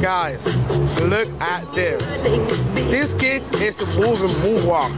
Guys, look at this. This kid is moving moonwalk.